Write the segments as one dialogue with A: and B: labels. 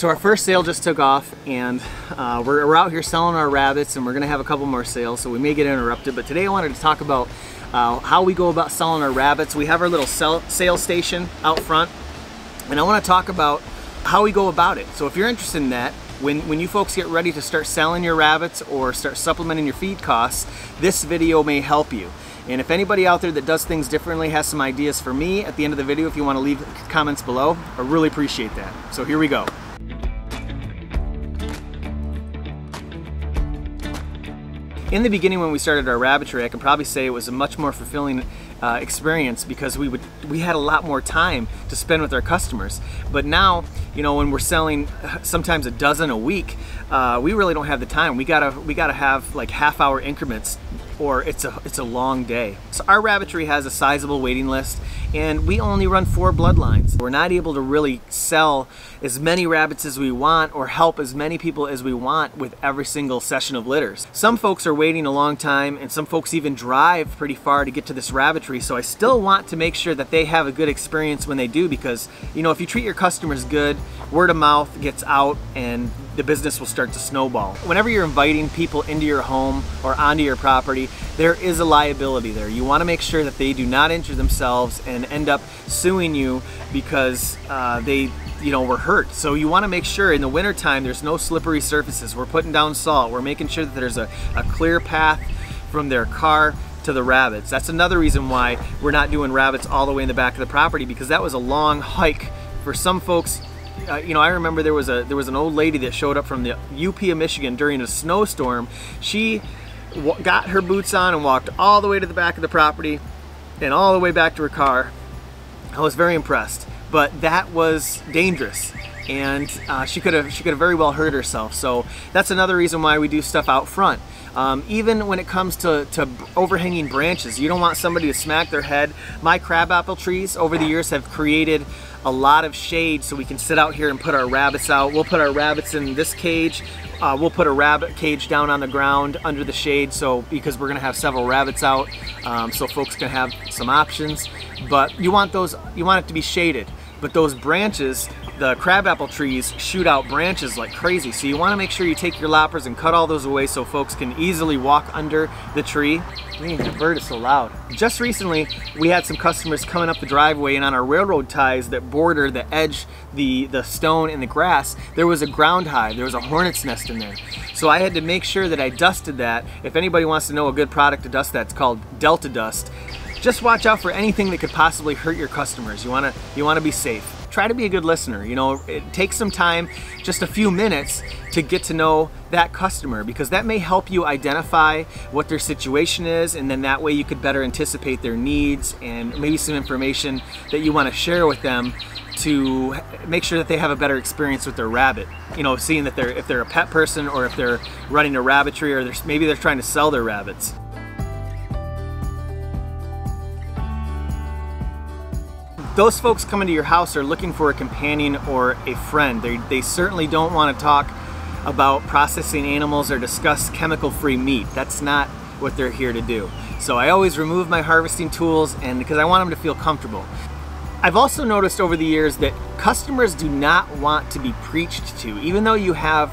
A: So our first sale just took off and uh, we're, we're, out here selling our rabbits and we're gonna have a couple more sales so we may get interrupted but today I wanted to talk about uh, how we go about selling our rabbits. We have our little sell, sales station out front and I want to talk about how we go about it. So if you're interested in that, when, when you folks get ready to start selling your rabbits or start supplementing your feed costs, this video may help you. And if anybody out there that does things differently has some ideas for me at the end of the video, if you want to leave comments below, I really appreciate that. So here we go. In the beginning when we started our rabbitry, I can probably say it was a much more fulfilling uh, experience because we would we had a lot more time to spend with our customers. But now, you know, when we're selling sometimes a dozen a week, uh, we really don't have the time. We gotta we gotta have like half hour increments or it's a it's a long day. So our rabbitry has a sizable waiting list and we only run four bloodlines. We're not able to really sell as many rabbits as we want or help as many people as we want with every single session of litters. Some folks are waiting a long time and some folks even drive pretty far to get to this rabbitry so I still want to make sure that they have a good experience when they do because you know if you treat your customers good word of mouth gets out and the business will start to snowball. Whenever you're inviting people into your home or onto your property, there is a liability there. You want to make sure that they do not injure themselves and end up suing you because uh, they you know, were hurt. So you want to make sure in the wintertime there's no slippery surfaces. We're putting down salt. We're making sure that there's a, a clear path from their car to the rabbits. That's another reason why we're not doing rabbits all the way in the back of the property because that was a long hike. For some folks, uh, you know, I remember there was a there was an old lady that showed up from the UP of Michigan during a snowstorm. She got her boots on and walked all the way to the back of the property and all the way back to her car. I was very impressed, but that was dangerous and uh, she could have she could have very well hurt herself. So that's another reason why we do stuff out front. Um, even when it comes to, to overhanging branches, you don't want somebody to smack their head. My crabapple trees over the years have created a lot of shade so we can sit out here and put our rabbits out. We'll put our rabbits in this cage. Uh, we'll put a rabbit cage down on the ground under the shade so because we're gonna have several rabbits out um, so folks can have some options. But you want those, you want it to be shaded. But those branches, the crabapple trees shoot out branches like crazy. So you wanna make sure you take your loppers and cut all those away so folks can easily walk under the tree. Man, that bird is so loud. Just recently, we had some customers coming up the driveway and on our railroad ties that border the edge, the, the stone and the grass, there was a ground hive. There was a hornet's nest in there. So I had to make sure that I dusted that. If anybody wants to know a good product to dust that, it's called Delta Dust. Just watch out for anything that could possibly hurt your customers. You wanna, you wanna be safe try to be a good listener. You know, it takes some time, just a few minutes to get to know that customer because that may help you identify what their situation is and then that way you could better anticipate their needs and maybe some information that you want to share with them to make sure that they have a better experience with their rabbit. You know, seeing that they're if they're a pet person or if they're running a rabbitry or they're, maybe they're trying to sell their rabbits. Those folks coming to your house are looking for a companion or a friend. They, they certainly don't want to talk about processing animals or discuss chemical-free meat. That's not what they're here to do. So I always remove my harvesting tools and because I want them to feel comfortable. I've also noticed over the years that customers do not want to be preached to. Even though you have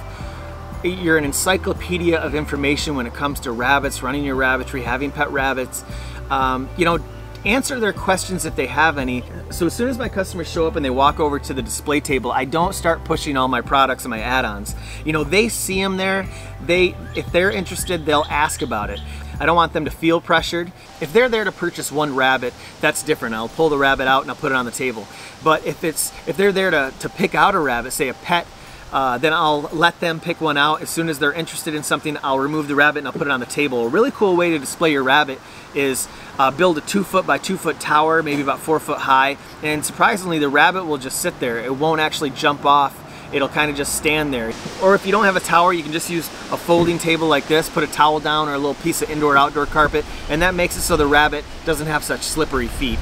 A: you're an encyclopedia of information when it comes to rabbits, running your rabbitry, having pet rabbits. Um, you know, answer their questions if they have any. So as soon as my customers show up and they walk over to the display table, I don't start pushing all my products and my add-ons. You know, they see them there. They, if they're interested, they'll ask about it. I don't want them to feel pressured. If they're there to purchase one rabbit, that's different. I'll pull the rabbit out and I'll put it on the table. But if it's if they're there to, to pick out a rabbit, say a pet uh, then I'll let them pick one out. As soon as they're interested in something, I'll remove the rabbit and I'll put it on the table. A really cool way to display your rabbit is uh, build a two foot by two foot tower, maybe about four foot high. And surprisingly, the rabbit will just sit there. It won't actually jump off. It'll kind of just stand there. Or if you don't have a tower, you can just use a folding table like this, put a towel down or a little piece of indoor outdoor carpet, and that makes it so the rabbit doesn't have such slippery feet.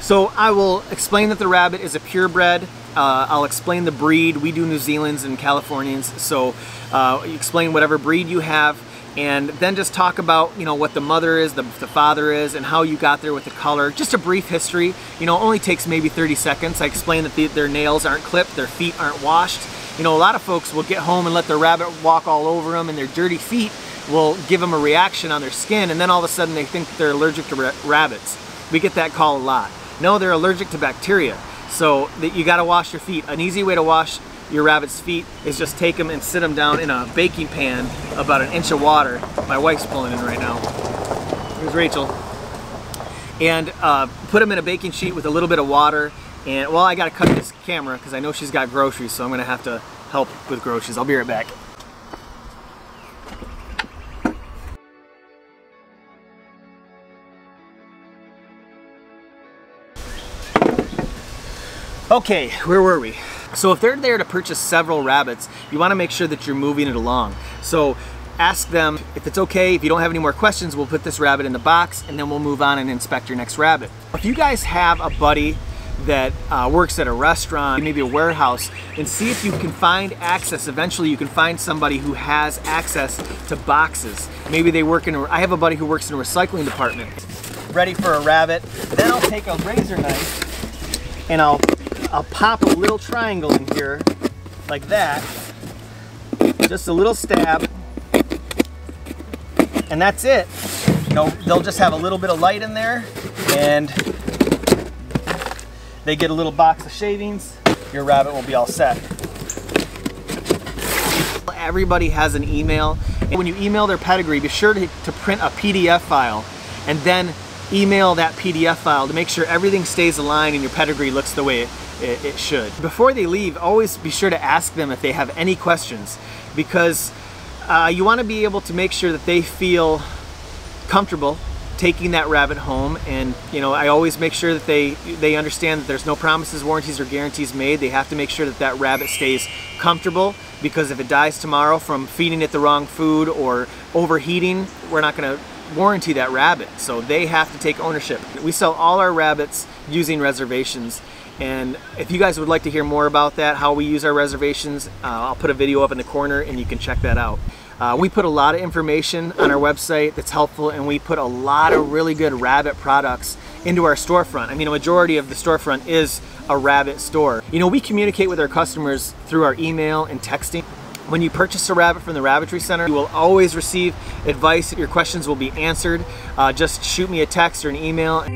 A: So I will explain that the rabbit is a purebred. Uh, I'll explain the breed. We do New Zealand's and Californians, so uh, explain whatever breed you have and then just talk about you know what the mother is, the, the, father is, and how you got there with the color. Just a brief history. You know, only takes maybe 30 seconds. I explain that the, their nails aren't clipped, their feet aren't washed, You know, a lot of folks will get home and let their rabbit walk all over them and their dirty feet will give them a reaction on their skin and then all of a sudden they think they're allergic to ra rabbits. We get that call a lot. No, they're allergic to bacteria. So that you gotta wash your feet. An easy way to wash your rabbit's feet is just take them and sit them down in a baking pan about an inch of water. My wife's pulling in right now. Here's Rachel. And uh, put them in a baking sheet with a little bit of water. And well, I gotta cut this camera because I know she's got groceries, so I'm gonna have to help with groceries. I'll be right back. Okay, where were we? So if they're there to purchase several rabbits, you wanna make sure that you're moving it along. So ask them if it's okay, if you don't have any more questions, we'll put this rabbit in the box and then we'll move on and inspect your next rabbit. If you guys have a buddy that uh, works at a restaurant, maybe a warehouse, and see if you can find access. Eventually, you can find somebody who has access to boxes. Maybe they work in, a, I have a buddy who works in a recycling department. Ready for a rabbit. Then I'll take a razor knife and I'll I'll pop a little triangle in here like that. Just a little stab. And that's it. You know, they'll just have a little bit of light in there and they get a little box of shavings. Your rabbit will be all set. Everybody has an email. And when you email their pedigree, be sure to, to print a PDF file and then email that PDF file to make sure everything stays aligned and your pedigree looks the way it, it, it should. Before they leave, always be sure to ask them if they have any questions because uh, you want to be able to make sure that they feel comfortable taking that rabbit home and you know I always make sure that they they understand that there's no promises warranties or guarantees made. They have to make sure that that rabbit stays comfortable because if it dies tomorrow from feeding it the wrong food or overheating we're not going to warranty that rabbit. So they have to take ownership. We sell all our rabbits using reservations and if you guys would like to hear more about that, how we use our reservations, uh, I'll put a video up in the corner and you can check that out. Uh, we put a lot of information on our website that's helpful and we put a lot of really good rabbit products into our storefront. I mean, a majority of the storefront is a rabbit store. You know, we communicate with our customers through our email and texting. When you purchase a rabbit from the Rabbitry Center, you will always receive advice. Your questions will be answered. Uh, just shoot me a text or an email.